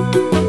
Música